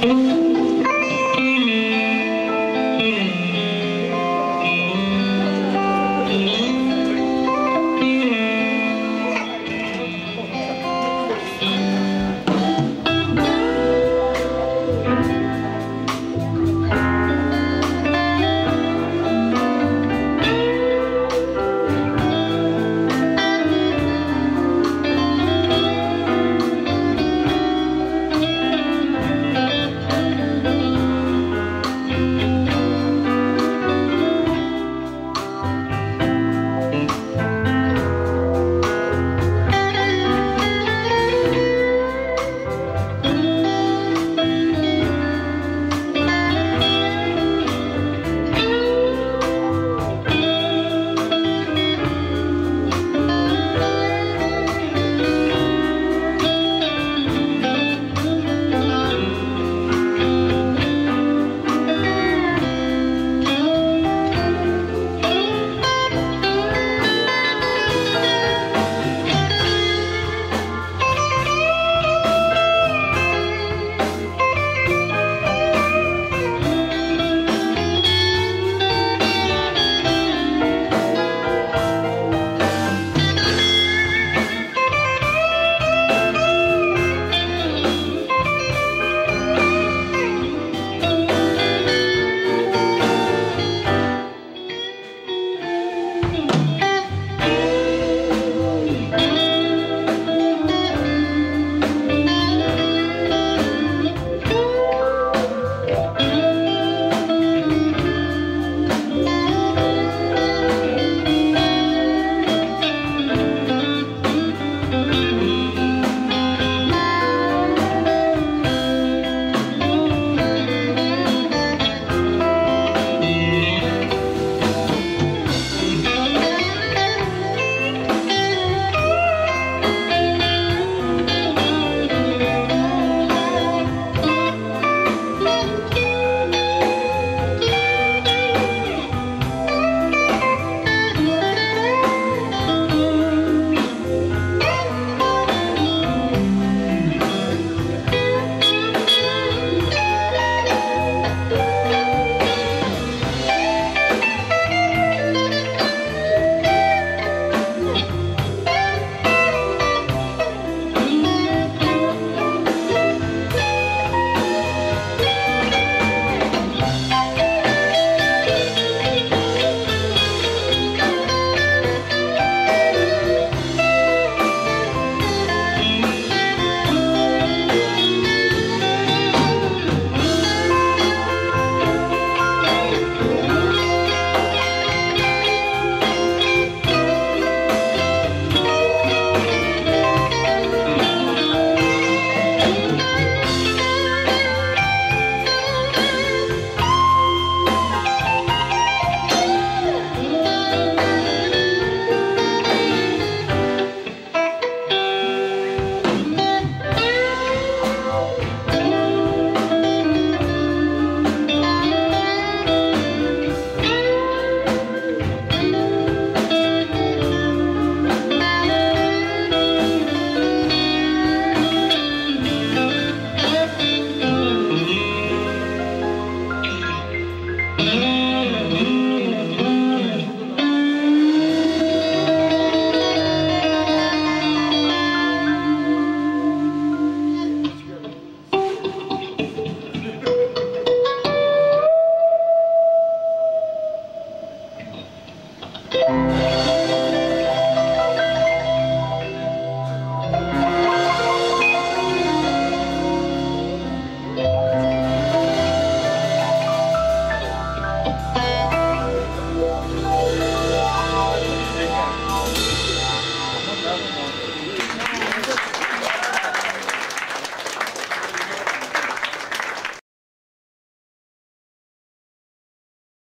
Música